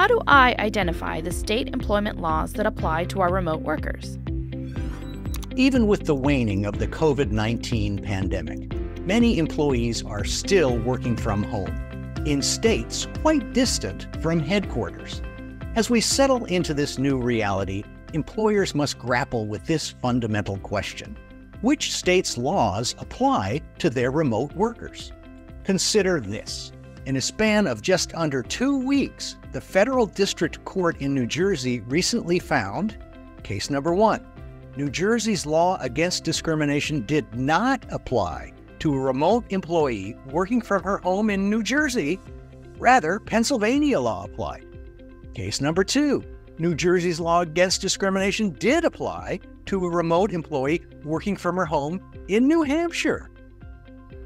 how do I identify the state employment laws that apply to our remote workers? Even with the waning of the COVID 19 pandemic, many employees are still working from home in states quite distant from headquarters. As we settle into this new reality, employers must grapple with this fundamental question Which state's laws apply to their remote workers? Consider this. In a span of just under two weeks, the Federal District Court in New Jersey recently found case number one New Jersey's law against discrimination did not apply to a remote employee working from her home in New Jersey. Rather, Pennsylvania law applied. Case number two New Jersey's law against discrimination did apply to a remote employee working from her home in New Hampshire.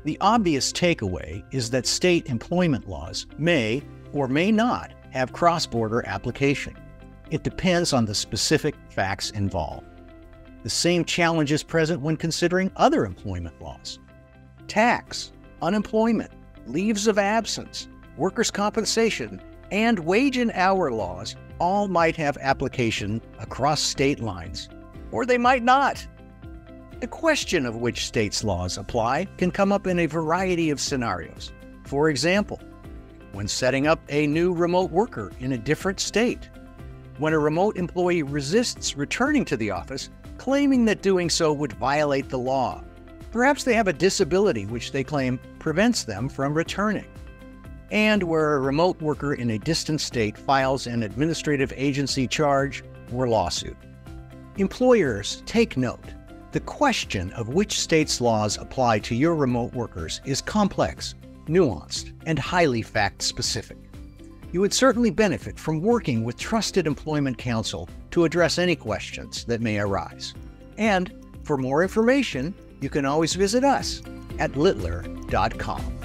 The obvious takeaway is that state employment laws may or may not have cross border application. It depends on the specific facts involved. The same challenge is present when considering other employment laws tax, unemployment, leaves of absence, workers' compensation, and wage and hour laws all might have application across state lines, or they might not. The question of which state's laws apply can come up in a variety of scenarios. For example, when setting up a new remote worker in a different state, when a remote employee resists returning to the office, claiming that doing so would violate the law, Perhaps they have a disability which they claim prevents them from returning. And where a remote worker in a distant state files an administrative agency charge or lawsuit. Employers, take note. The question of which state's laws apply to your remote workers is complex, nuanced, and highly fact specific. You would certainly benefit from working with trusted employment counsel to address any questions that may arise. And for more information, you can always visit us at littler.com.